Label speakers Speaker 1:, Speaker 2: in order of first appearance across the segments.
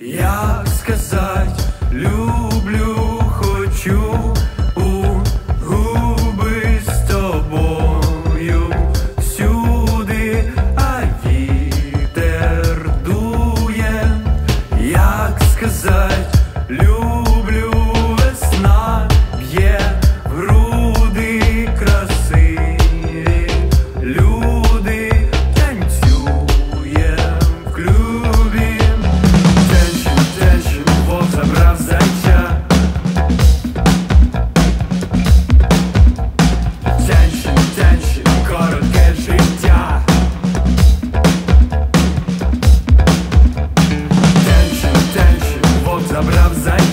Speaker 1: Як сказать, люблю, хочу у губи з тобою. Всюди, а як сказать, навзаєм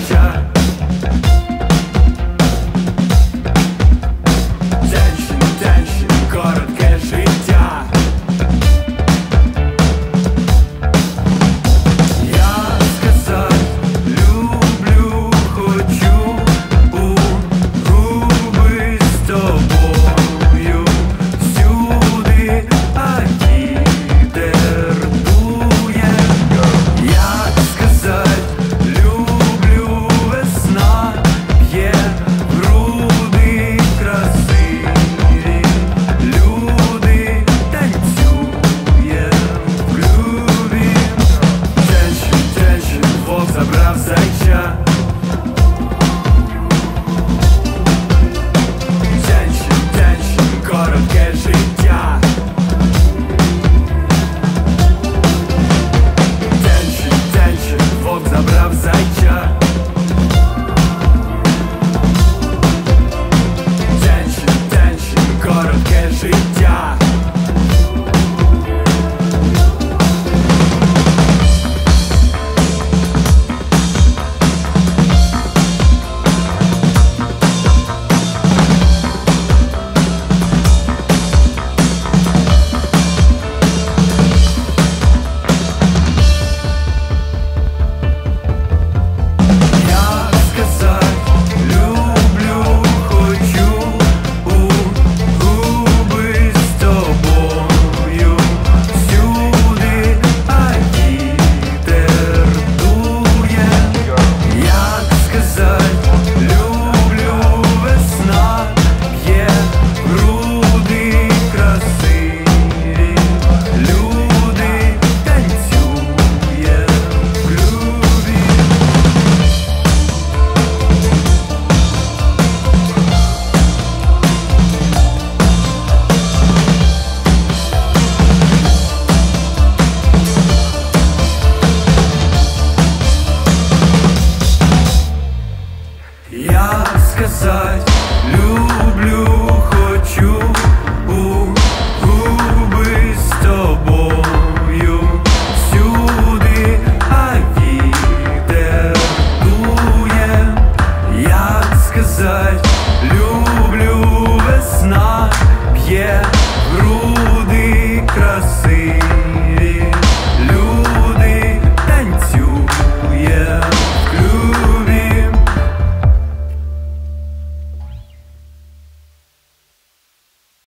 Speaker 1: сказать люблю.